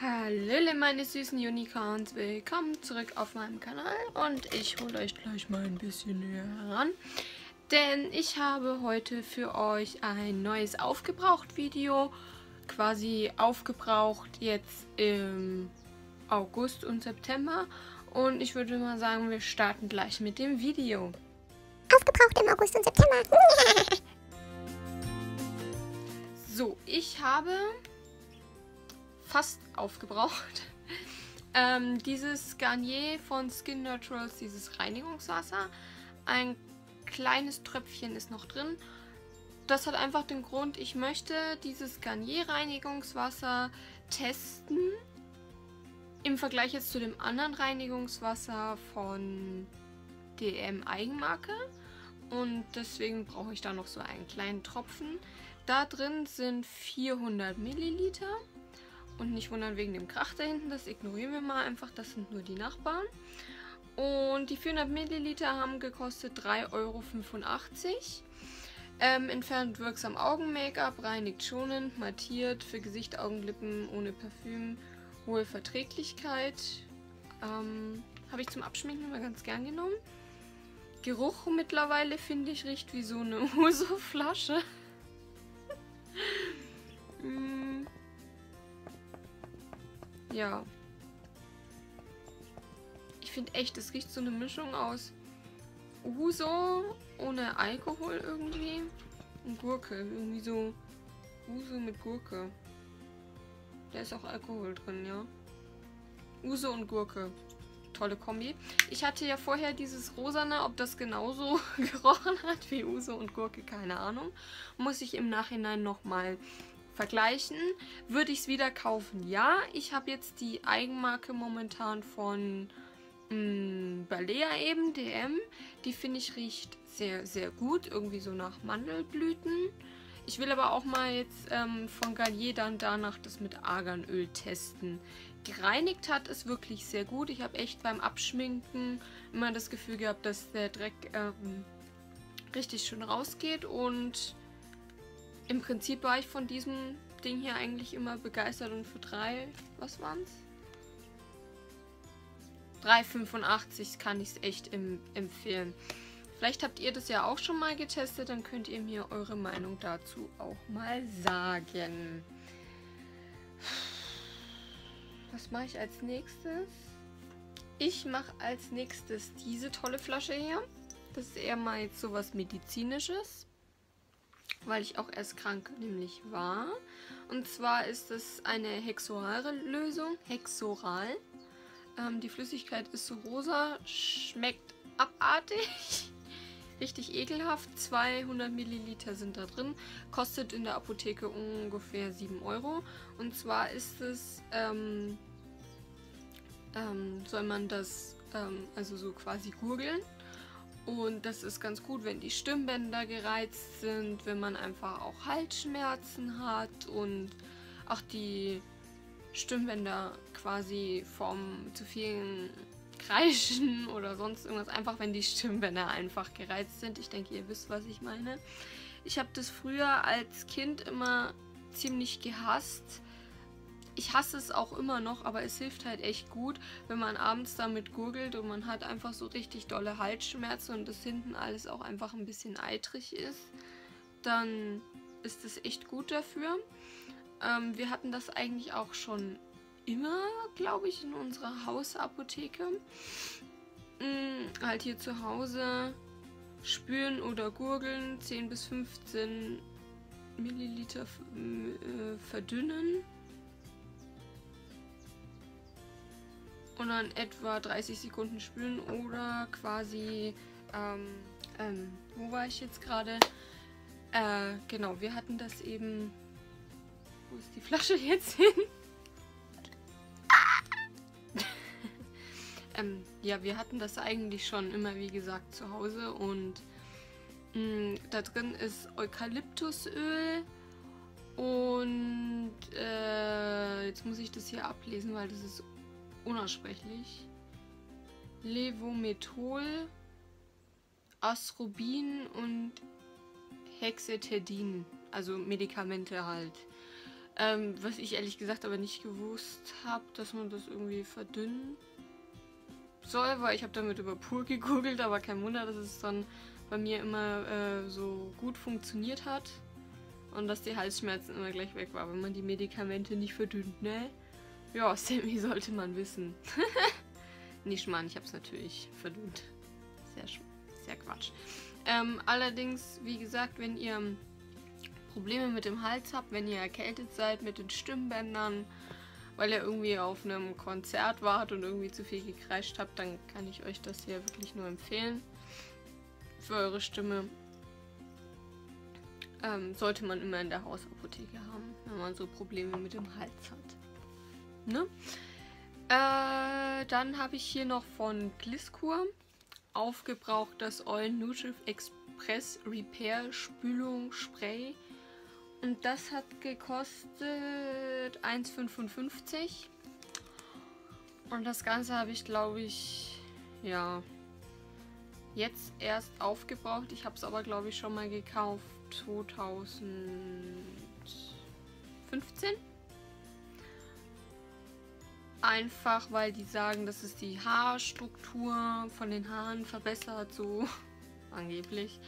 Hallöle meine süßen Unicorns, willkommen zurück auf meinem Kanal und ich hole euch gleich mal ein bisschen näher heran, denn ich habe heute für euch ein neues Aufgebraucht-Video, quasi aufgebraucht jetzt im August und September und ich würde mal sagen, wir starten gleich mit dem Video. Aufgebraucht im August und September. so, ich habe fast aufgebraucht. Ähm, dieses Garnier von Skin Naturals, dieses Reinigungswasser. Ein kleines Tröpfchen ist noch drin. Das hat einfach den Grund, ich möchte dieses Garnier-Reinigungswasser testen. Im Vergleich jetzt zu dem anderen Reinigungswasser von DM Eigenmarke. Und deswegen brauche ich da noch so einen kleinen Tropfen. Da drin sind 400 Milliliter. Und nicht wundern wegen dem Krach da hinten, das ignorieren wir mal einfach, das sind nur die Nachbarn. Und die 400 Milliliter haben gekostet 3,85 Euro. Ähm, entfernt wirksam Augen-Make-up, reinigt schonend, mattiert, für Gesicht, Augen, Lippen ohne Parfüm, hohe Verträglichkeit. Ähm, Habe ich zum Abschminken immer ganz gern genommen. Geruch mittlerweile finde ich riecht wie so eine Uso-Flasche. Ja. Ich finde echt, es riecht so eine Mischung aus Uso ohne Alkohol irgendwie und Gurke. Irgendwie so Uso mit Gurke. Da ist auch Alkohol drin, ja. Uso und Gurke. Tolle Kombi. Ich hatte ja vorher dieses Rosane, ob das genauso gerochen hat wie Uso und Gurke, keine Ahnung. Muss ich im Nachhinein nochmal vergleichen. Würde ich es wieder kaufen? Ja. Ich habe jetzt die Eigenmarke momentan von mh, mm, Balea eben, DM. Die finde ich riecht sehr, sehr gut. Irgendwie so nach Mandelblüten. Ich will aber auch mal jetzt ähm, von Gallier dann danach das mit Arganöl testen. Gereinigt hat es wirklich sehr gut. Ich habe echt beim Abschminken immer das Gefühl gehabt, dass der Dreck ähm, richtig schön rausgeht und im Prinzip war ich von diesem Ding hier eigentlich immer begeistert und für drei, was waren's? 3,85 kann ich es echt im, empfehlen. Vielleicht habt ihr das ja auch schon mal getestet, dann könnt ihr mir eure Meinung dazu auch mal sagen. Was mache ich als nächstes? Ich mache als nächstes diese tolle Flasche hier. Das ist eher mal jetzt sowas Medizinisches weil ich auch erst krank nämlich war. Und zwar ist es eine hexorale Lösung, Hexoral. Ähm, die Flüssigkeit ist so rosa, schmeckt abartig, richtig ekelhaft. 200 Milliliter sind da drin, kostet in der Apotheke ungefähr 7 Euro. Und zwar ist es, ähm, ähm, soll man das ähm, also so quasi gurgeln. Und das ist ganz gut, wenn die Stimmbänder gereizt sind, wenn man einfach auch Halsschmerzen hat und auch die Stimmbänder quasi vom zu vielen Kreischen oder sonst irgendwas. Einfach wenn die Stimmbänder einfach gereizt sind. Ich denke, ihr wisst, was ich meine. Ich habe das früher als Kind immer ziemlich gehasst ich hasse es auch immer noch, aber es hilft halt echt gut, wenn man abends damit gurgelt und man hat einfach so richtig dolle Halsschmerzen und das hinten alles auch einfach ein bisschen eitrig ist, dann ist es echt gut dafür. Ähm, wir hatten das eigentlich auch schon immer, glaube ich, in unserer Hausapotheke. Hm, halt hier zu Hause spüren oder gurgeln, 10 bis 15 Milliliter äh, verdünnen und dann etwa 30 Sekunden spülen oder quasi, ähm, ähm, wo war ich jetzt gerade? Äh, genau, wir hatten das eben, wo ist die Flasche jetzt hin? ähm, ja, wir hatten das eigentlich schon immer, wie gesagt, zu Hause und mh, mm, da drin ist Eukalyptusöl und äh, jetzt muss ich das hier ablesen, weil das ist unaussprechlich. Levomethol, Asrobin und Hexetedin, also Medikamente halt. Ähm, was ich ehrlich gesagt aber nicht gewusst habe, dass man das irgendwie verdünnen soll, weil ich habe damit über Pur gegoogelt, aber kein Wunder, dass es dann bei mir immer äh, so gut funktioniert hat und dass die Halsschmerzen immer gleich weg waren, wenn man die Medikamente nicht verdünnt, ne? Ja, Sammy sollte man wissen. nicht Mann, ich habe es natürlich verdünnt. Sehr, sehr Quatsch. Ähm, allerdings, wie gesagt, wenn ihr Probleme mit dem Hals habt, wenn ihr erkältet seid mit den Stimmbändern, weil ihr irgendwie auf einem Konzert wart und irgendwie zu viel gekreischt habt, dann kann ich euch das hier wirklich nur empfehlen. Für eure Stimme ähm, sollte man immer in der Hausapotheke haben, wenn man so Probleme mit dem Hals hat. Ne? Äh, dann habe ich hier noch von Gliskur aufgebrauchtes Oil Nutritive Express Repair Spülung Spray und das hat gekostet 1,55. Und das Ganze habe ich, glaube ich, ja, jetzt erst aufgebraucht. Ich habe es aber, glaube ich, schon mal gekauft 2015. Einfach, weil die sagen, dass es die Haarstruktur von den Haaren verbessert, so angeblich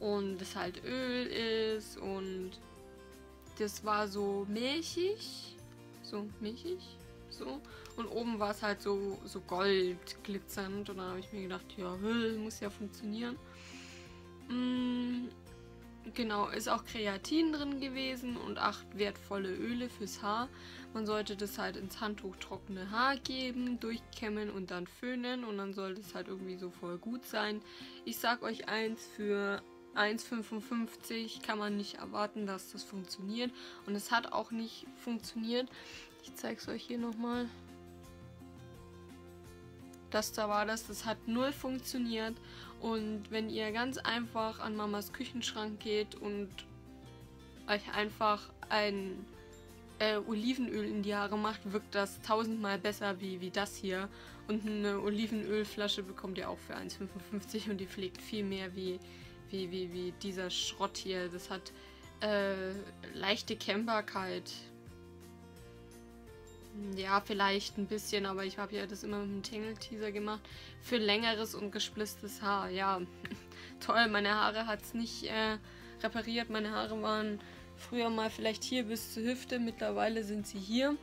und es halt Öl ist und das war so milchig, so milchig, so und oben war es halt so, so gold glitzernd und dann habe ich mir gedacht, ja, muss ja funktionieren. Mm, genau, ist auch Kreatin drin gewesen und acht wertvolle Öle fürs Haar. Man sollte das halt ins Handtuch trockene Haar geben, durchkämmen und dann föhnen und dann soll das halt irgendwie so voll gut sein. Ich sag euch eins, für 1,55 kann man nicht erwarten, dass das funktioniert. Und es hat auch nicht funktioniert. Ich zeige es euch hier nochmal. Das da war das. Das hat null funktioniert. Und wenn ihr ganz einfach an Mamas Küchenschrank geht und euch einfach ein äh, Olivenöl in die Haare macht, wirkt das tausendmal besser wie, wie das hier. Und eine Olivenölflasche bekommt ihr auch für 1,55 und die pflegt viel mehr wie, wie, wie, wie dieser Schrott hier. Das hat äh, leichte Kennbarkeit. Ja, vielleicht ein bisschen, aber ich habe ja das immer mit einem Tangle-Teaser gemacht. Für längeres und gesplisstes Haar. Ja, toll, meine Haare hat es nicht äh, repariert. Meine Haare waren früher mal vielleicht hier bis zur Hüfte. Mittlerweile sind sie hier.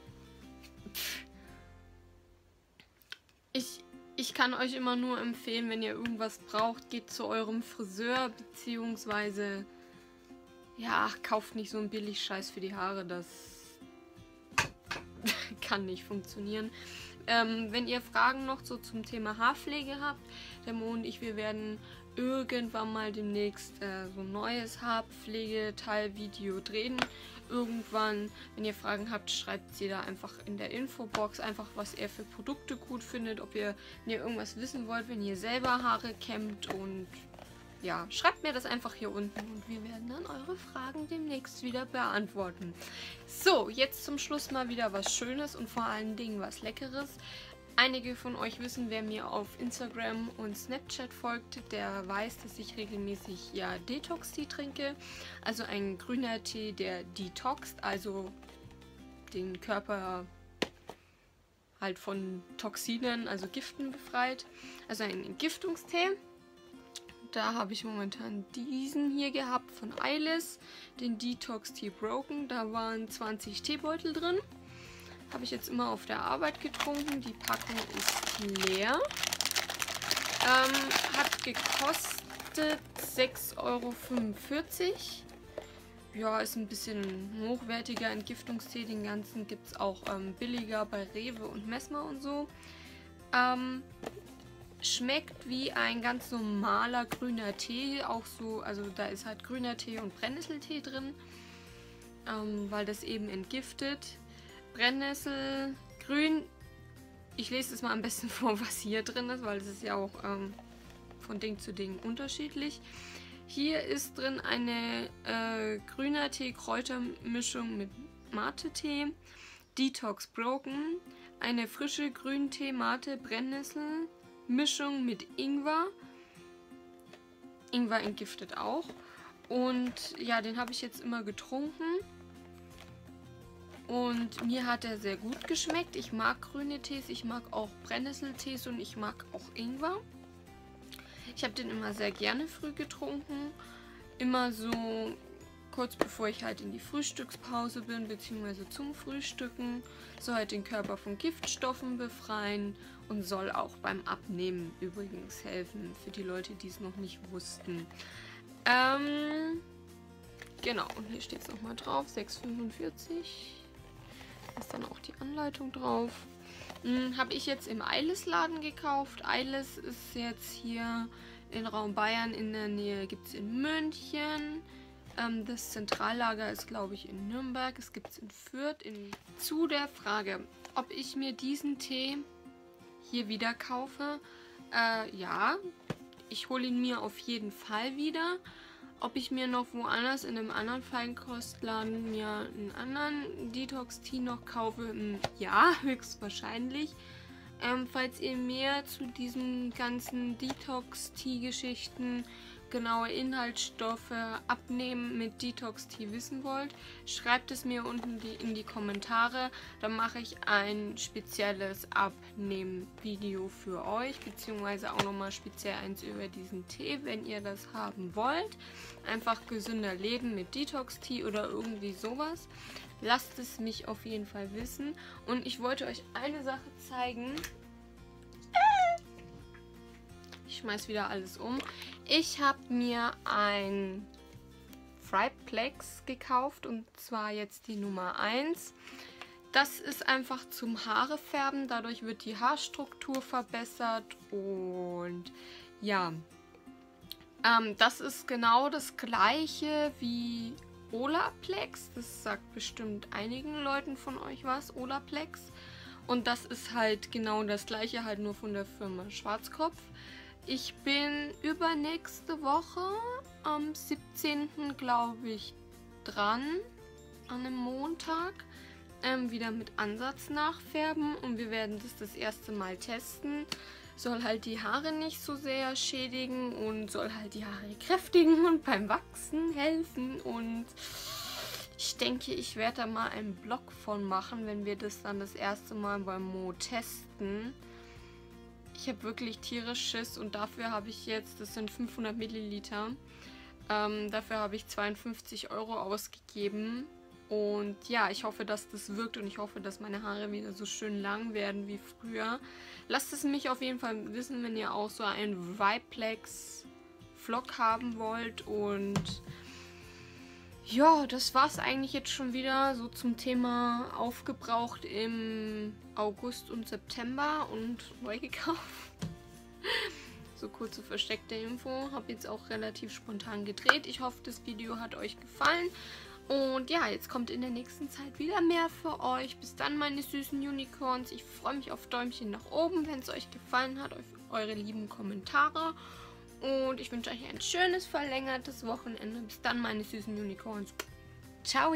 Ich, ich kann euch immer nur empfehlen, wenn ihr irgendwas braucht, geht zu eurem Friseur, beziehungsweise, ja, kauft nicht so einen Billig-Scheiß für die Haare, das kann nicht funktionieren. Ähm, wenn ihr Fragen noch so zum Thema Haarpflege habt, der Mo und ich, wir werden irgendwann mal demnächst äh, so ein neues Haarpflegeteil-Video drehen irgendwann. Wenn ihr Fragen habt, schreibt sie da einfach in der Infobox. Einfach, was ihr für Produkte gut findet. Ob ihr, wenn ihr irgendwas wissen wollt, wenn ihr selber Haare kämmt. Und ja, schreibt mir das einfach hier unten. Und wir werden dann eure Fragen demnächst wieder beantworten. So, jetzt zum Schluss mal wieder was Schönes und vor allen Dingen was Leckeres. Einige von euch wissen, wer mir auf Instagram und Snapchat folgt, der weiß, dass ich regelmäßig ja Detox-Tee trinke. Also ein grüner Tee, der detoxt, also den Körper halt von Toxinen, also Giften befreit. Also ein Entgiftungstee. Da habe ich momentan diesen hier gehabt von Eilis, den Detox Tea Broken. Da waren 20 Teebeutel drin. Habe ich jetzt immer auf der Arbeit getrunken. Die Packung ist leer. Ähm, hat gekostet 6,45 Euro. Ja, ist ein bisschen hochwertiger Entgiftungstee. Den ganzen gibt es auch ähm, billiger bei Rewe und Messmer und so. Ähm, schmeckt wie ein ganz normaler grüner Tee. Auch so, also da ist halt grüner Tee und Brennnesseltee drin. Ähm, weil das eben entgiftet. Brennnessel, grün. Ich lese es mal am besten vor, was hier drin ist, weil es ist ja auch ähm, von Ding zu Ding unterschiedlich. Hier ist drin eine äh, grüner Tee-Kräutermischung mit Mate-Tee, Detox Broken, eine frische Grüntee-Mate-Brennnessel-Mischung mit Ingwer. Ingwer entgiftet auch. Und ja, den habe ich jetzt immer getrunken. Und mir hat er sehr gut geschmeckt. Ich mag grüne Tees, ich mag auch Brennnesseltees und ich mag auch Ingwer. Ich habe den immer sehr gerne früh getrunken. Immer so kurz bevor ich halt in die Frühstückspause bin, beziehungsweise zum Frühstücken. Soll halt den Körper von Giftstoffen befreien und soll auch beim Abnehmen übrigens helfen, für die Leute, die es noch nicht wussten. Ähm, genau, und hier steht es nochmal drauf, 6,45. Ist dann auch die Anleitung drauf. Hm, Habe ich jetzt im Eiles-Laden gekauft. Eiles ist jetzt hier in Raum Bayern in der Nähe, gibt es in München. Ähm, das Zentrallager ist, glaube ich, in Nürnberg. Es gibt es in Fürth. In Zu der Frage, ob ich mir diesen Tee hier wieder kaufe. Äh, ja, ich hole ihn mir auf jeden Fall wieder. Ob ich mir noch woanders in einem anderen Feinkostladen mir einen anderen Detox-Tee noch kaufe? Hm, ja, höchstwahrscheinlich. Ähm, falls ihr mehr zu diesen ganzen Detox-Tee-Geschichten genaue Inhaltsstoffe abnehmen mit Detox Tea wissen wollt, schreibt es mir unten in die Kommentare. Dann mache ich ein spezielles Abnehmen-Video für euch, beziehungsweise auch nochmal speziell eins über diesen Tee, wenn ihr das haben wollt. Einfach gesünder leben mit Detox Tea oder irgendwie sowas. Lasst es mich auf jeden Fall wissen. Und ich wollte euch eine Sache zeigen. Ich schmeiß wieder alles um. Ich habe mir ein Friplex gekauft und zwar jetzt die Nummer 1. Das ist einfach zum Haare färben, dadurch wird die Haarstruktur verbessert und ja, ähm, das ist genau das gleiche wie Olaplex. Das sagt bestimmt einigen Leuten von euch was, Olaplex. Und das ist halt genau das gleiche, halt nur von der Firma Schwarzkopf. Ich bin übernächste Woche am 17. glaube ich dran, an einem Montag, ähm, wieder mit Ansatz nachfärben und wir werden das das erste Mal testen. Soll halt die Haare nicht so sehr schädigen und soll halt die Haare kräftigen und beim Wachsen helfen und ich denke, ich werde da mal einen Blog von machen, wenn wir das dann das erste Mal beim Mo testen. Ich habe wirklich tierisch Schiss und dafür habe ich jetzt, das sind 500 Milliliter, ähm, dafür habe ich 52 Euro ausgegeben. Und ja, ich hoffe, dass das wirkt und ich hoffe, dass meine Haare wieder so schön lang werden wie früher. Lasst es mich auf jeden Fall wissen, wenn ihr auch so einen Viplex Vlog haben wollt und ja, das war es eigentlich jetzt schon wieder so zum Thema aufgebraucht im August und September und neu gekauft. so kurze versteckte Info. Habe jetzt auch relativ spontan gedreht. Ich hoffe, das Video hat euch gefallen. Und ja, jetzt kommt in der nächsten Zeit wieder mehr für euch. Bis dann, meine süßen Unicorns. Ich freue mich auf Däumchen nach oben, wenn es euch gefallen hat, auf eure lieben Kommentare. Und ich wünsche euch ein schönes verlängertes Wochenende. Bis dann, meine süßen Unicorns. Ciao!